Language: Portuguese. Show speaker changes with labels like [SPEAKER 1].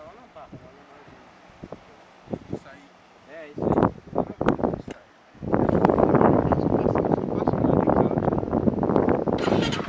[SPEAKER 1] para lá não tá, lá.
[SPEAKER 2] Isso aí.
[SPEAKER 1] É, isso aí. Isso
[SPEAKER 2] aí. Isso aí.